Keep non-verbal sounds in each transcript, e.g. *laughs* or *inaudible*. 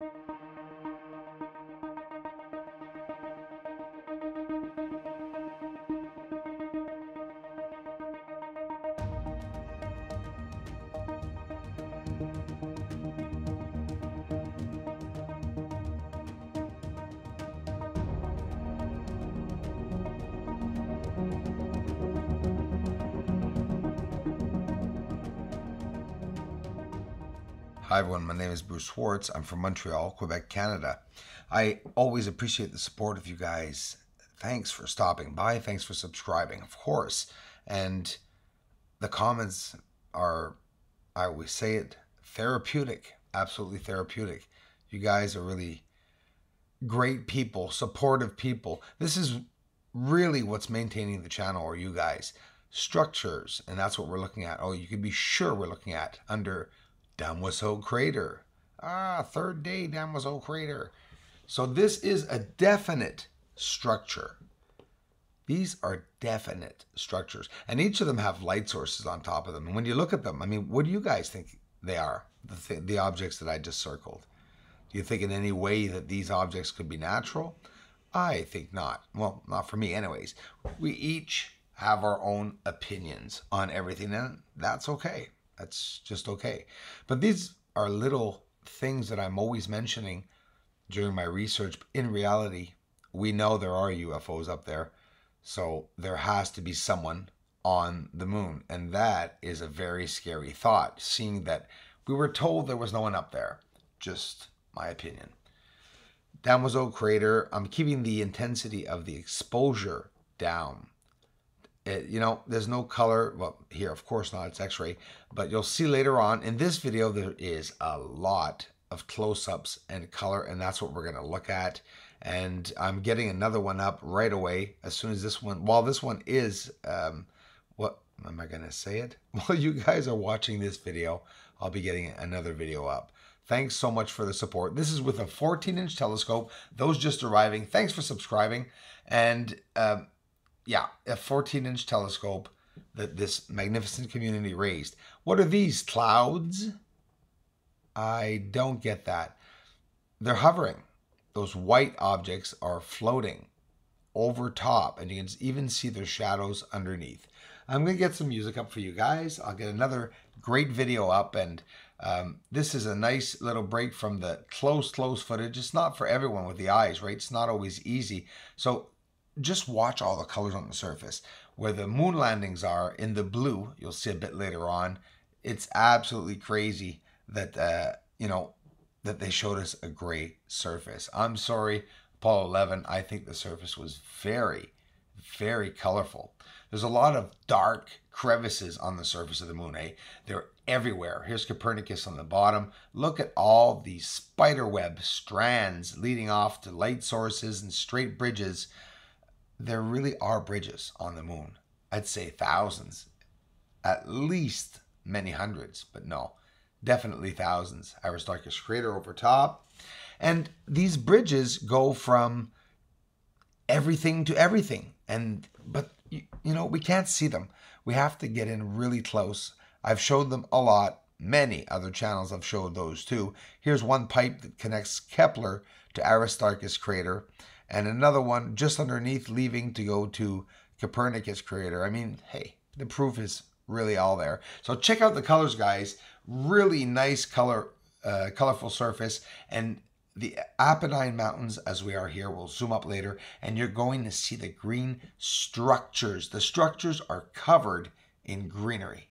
you. Hi, everyone. My name is Bruce Schwartz. I'm from Montreal, Quebec, Canada. I always appreciate the support of you guys. Thanks for stopping by. Thanks for subscribing, of course. And the comments are, I always say it, therapeutic. Absolutely therapeutic. You guys are really great people, supportive people. This is really what's maintaining the channel, or you guys. Structures, and that's what we're looking at. Oh, you can be sure we're looking at under Damoiseau Crater. Ah, third day, Damoiseau Crater. So this is a definite structure. These are definite structures. And each of them have light sources on top of them. And when you look at them, I mean, what do you guys think they are? The, th- the objects that I just circled. Do you think in any way that these objects could be natural? I think not. Well, not for me, anyways. We each have our own opinions on everything, and that's okay. That's just okay. But these are little things that I'm always mentioning during my research. In reality, we know there are UFOs up there. So there has to be someone on the moon. And that is a very scary thought, seeing that we were told there was no one up there. Just my opinion. Damoiseau crater, I'm keeping the intensity of the exposure down it, you know, there's no color. Well, here, of course not. It's X-ray. But you'll see later on in this video, there is a lot of close-ups and color, and that's what we're going to look at. And I'm getting another one up right away as soon as this one, while this one is, um, what am I going to say it? *laughs* While you guys are watching this video, I'll be getting another video up. Thanks so much for the support. This is with a 14 inch telescope. Those just arriving. Thanks for subscribing. And um, yeah, a 14 inch telescope that this magnificent community raised. What are these clouds? I don't get that. They're hovering. Those white objects are floating over top, and you can even see their shadows underneath. I'm going to get some music up for you guys. I'll get another great video up, and um, this is a nice little break from the close, close footage. It's not for everyone with the eyes, right? It's not always easy. So just watch all the colors on the surface. Where the moon landings are in the blue, you'll see a bit later on. It's absolutely crazy that uh, you know that they showed us a gray surface. I'm sorry, Apollo 11. I think the surface was very, very colorful. There's a lot of dark crevices on the surface of the moon. Eh? They're everywhere. Here's Copernicus on the bottom. Look at all these spiderweb strands leading off to light sources and straight bridges there really are bridges on the moon. I'd say thousands, at least many hundreds, but no, definitely thousands. Aristarchus crater over top. And these bridges go from everything to everything. And but you, you know, we can't see them. We have to get in really close. I've showed them a lot. Many other channels have showed those too. Here's one pipe that connects Kepler to Aristarchus crater and another one just underneath leaving to go to Copernicus crater. I mean, hey, the proof is really all there. So check out the colors, guys. Really nice color, uh, colorful surface. And the Apennine Mountains, as we are here, we'll zoom up later, and you're going to see the green structures. The structures are covered in greenery.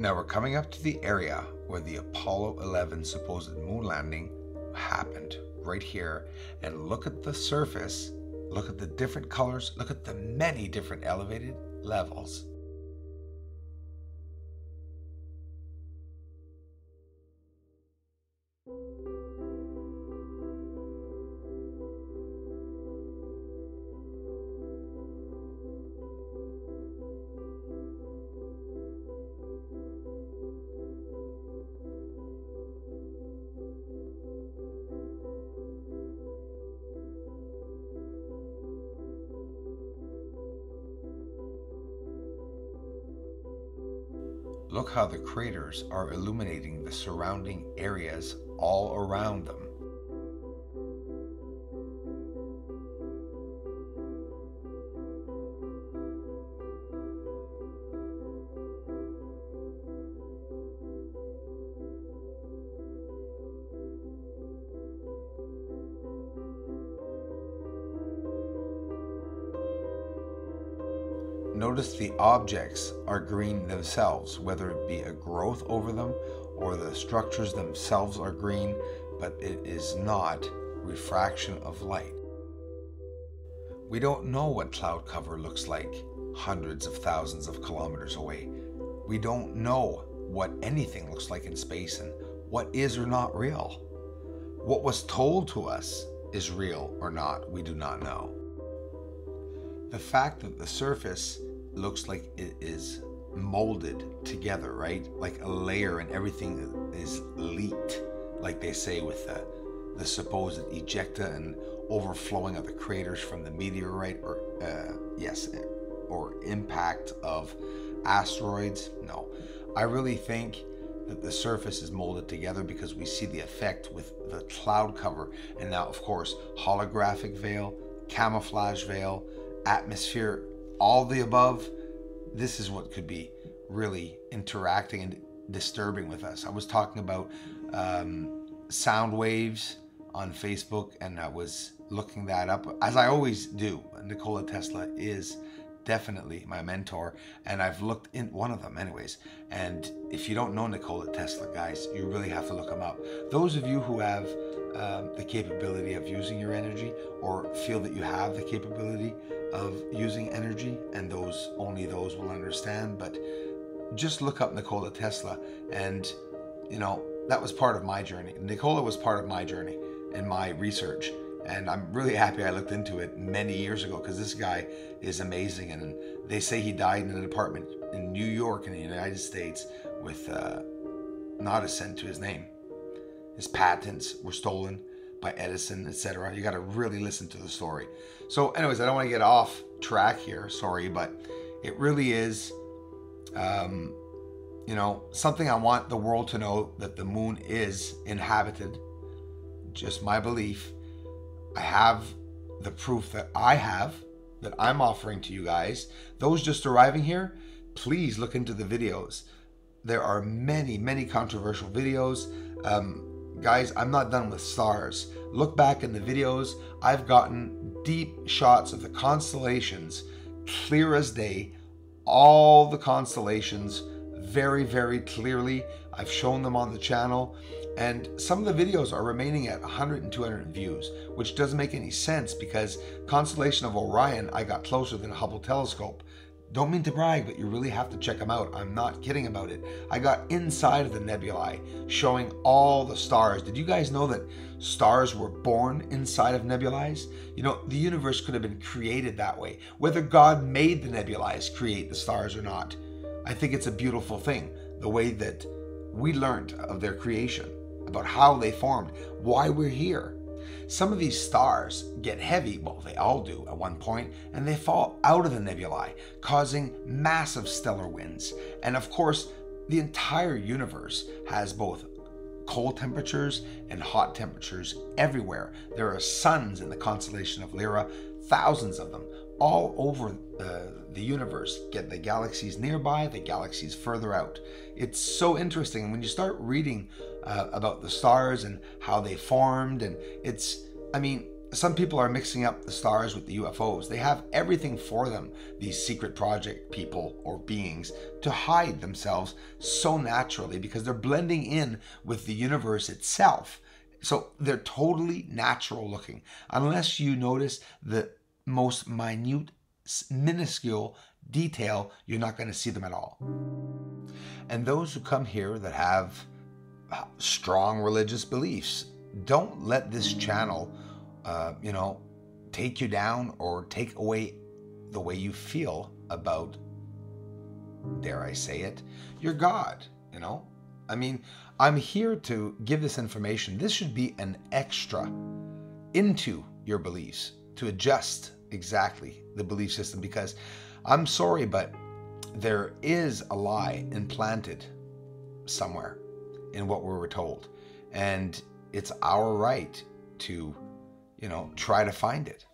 Now we're coming up to the area where the Apollo 11 supposed moon landing happened, right here. And look at the surface, look at the different colors, look at the many different elevated levels. Look how the craters are illuminating the surrounding areas all around them. Notice the objects are green themselves, whether it be a growth over them or the structures themselves are green, but it is not refraction of light. We don't know what cloud cover looks like hundreds of thousands of kilometers away. We don't know what anything looks like in space and what is or not real. What was told to us is real or not, we do not know. The fact that the surface looks like it is molded together, right? Like a layer and everything is leaked, like they say with the, the supposed ejecta and overflowing of the craters from the meteorite or, uh, yes, or impact of asteroids. No, I really think that the surface is molded together because we see the effect with the cloud cover and now, of course, holographic veil, camouflage veil, atmosphere all the above, this is what could be really interacting and disturbing with us. I was talking about um, sound waves on Facebook and I was looking that up, as I always do. Nikola Tesla is definitely my mentor, and I've looked in one of them, anyways. And if you don't know Nikola Tesla, guys, you really have to look him up. Those of you who have um, the capability of using your energy or feel that you have the capability of using energy, and those only those will understand. But just look up Nikola Tesla, and you know that was part of my journey. Nikola was part of my journey and my research, and I'm really happy I looked into it many years ago because this guy is amazing. And they say he died in an apartment in New York in the United States with uh, not a cent to his name. His patents were stolen by Edison, etc. You got to really listen to the story. So, anyways, I don't want to get off track here. Sorry, but it really is, um, you know, something I want the world to know that the moon is inhabited. Just my belief. I have the proof that I have that I'm offering to you guys. Those just arriving here, please look into the videos. There are many, many controversial videos. Um, Guys, I'm not done with stars. Look back in the videos, I've gotten deep shots of the constellations, clear as day, all the constellations very, very clearly. I've shown them on the channel, and some of the videos are remaining at 100 and 200 views, which doesn't make any sense because constellation of Orion I got closer than Hubble telescope. Don't mean to brag, but you really have to check them out. I'm not kidding about it. I got inside of the nebulae showing all the stars. Did you guys know that stars were born inside of nebulae? You know, the universe could have been created that way. Whether God made the nebulae create the stars or not, I think it's a beautiful thing. The way that we learned of their creation, about how they formed, why we're here. Some of these stars get heavy, well, they all do at one point, and they fall out of the nebulae, causing massive stellar winds. And of course, the entire universe has both cold temperatures and hot temperatures everywhere. There are suns in the constellation of Lyra, thousands of them, all over uh, the universe. Get the galaxies nearby, the galaxies further out. It's so interesting. When you start reading uh, about the stars and how they formed. And it's, I mean, some people are mixing up the stars with the UFOs. They have everything for them, these secret project people or beings, to hide themselves so naturally because they're blending in with the universe itself. So they're totally natural looking, unless you notice the most minute, minuscule detail, you're not going to see them at all. And those who come here that have strong religious beliefs, don't let this channel, uh, you know, take you down or take away the way you feel about, dare I say it, your God, you know? I mean, I'm here to give this information. This should be an extra into your beliefs to adjust exactly the belief system because I'm sorry, but there is a lie implanted somewhere in what we were told. And it's our right to, you know, try to find it.